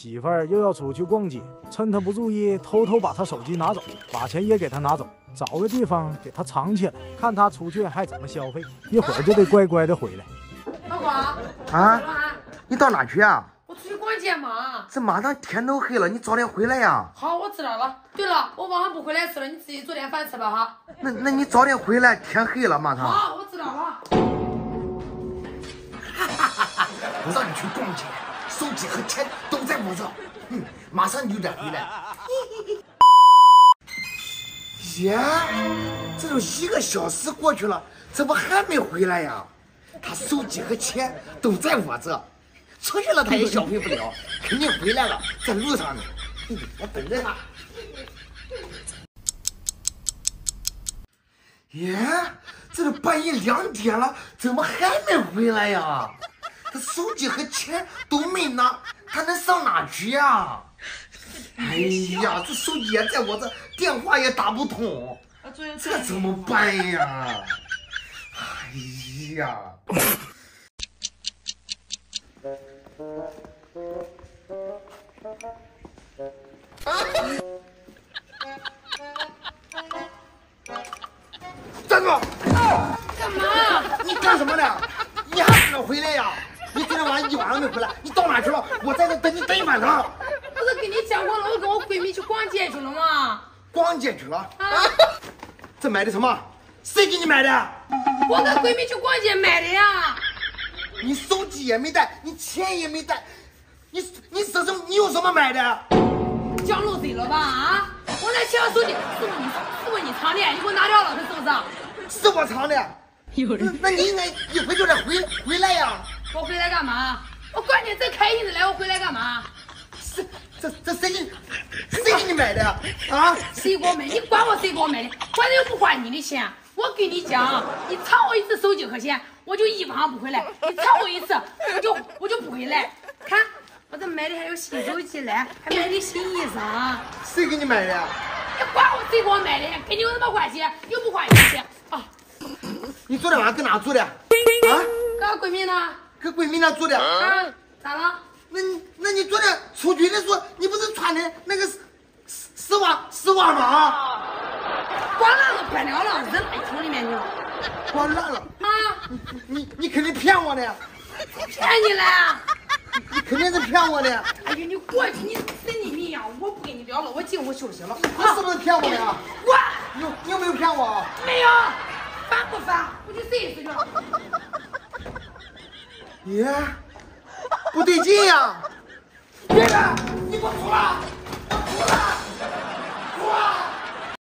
媳妇儿又要出去逛街，趁他不注意，偷偷把他手机拿走，把钱也给他拿走，找个地方给他藏起来，看他出去还怎么消费。一会儿就得乖乖的回来。老公，啊，你到哪去啊？我出去逛街嘛。这马上天都黑了，你早点回来呀。好，我知道了。对了，我晚上不回来吃了，你自己做点饭吃吧哈。那那你早点回来，天黑了马上。好，我知道了。我 让你去逛街，手机和钱都在我这。嗯，马上你就得回来。耶，这都一个小时过去了，怎么还没回来呀？他手机和钱都在我这，出去了他也消费不了，肯定回来了，在路上呢。嗯我等着他。耶，这都半夜两点了，怎么还没回来呀？他手机和钱都没拿，他能上哪去呀？哎呀，这手机也在我这，电话也打不通，这怎么办呀？哎呀！站住！干嘛？你干什么呢？你还不能回来呀？你昨天晚上一晚上没回来，你到哪去了？我在这等你等一晚上。不是跟你讲过了，我跟我闺蜜去逛街去了吗？逛街去了？啊，这买的什么？谁给你买的？我跟闺蜜去逛街买的呀。你手机也没带，你钱也没带，你你这什么？你用什么买的？讲漏嘴了吧？啊，我那钱和手机是问你是问你藏的，你给我拿掉了，是不是？是我藏的。有人？那你应该一会就得回回来呀。我回来干嘛？我管你这开心的来，我回来干嘛？这这这谁给谁给你买的呀？啊？谁给我买？你管我谁给我买的？反正又不花你的钱。我跟你讲，你藏我一次手机和钱，我就一晚上不回来；你藏我一次，我就我就不回来。看，我这买的还有新手机嘞，还买的新衣裳。谁给你买的？你管我谁给我买的？跟你有什么关系？又不花你的钱啊！你昨天晚上搁哪住的？啊？跟我闺蜜呢？跟闺蜜那住的？啊？咋了？那你那你昨天出去的时候，你不是穿的那个丝丝袜丝袜吗？啊？光烂了，白了了，扔垃圾桶里面去了。光烂了啊！你你肯定骗我的，骗你了！你肯定是骗我的。哎呀，你过去，你神经病呀！我不跟你聊了，我进屋休息了。你是不是骗我的？我，你你有没有骗我？没有，烦不烦？我去试一试去。耶，不对劲呀！别人，你给我出来！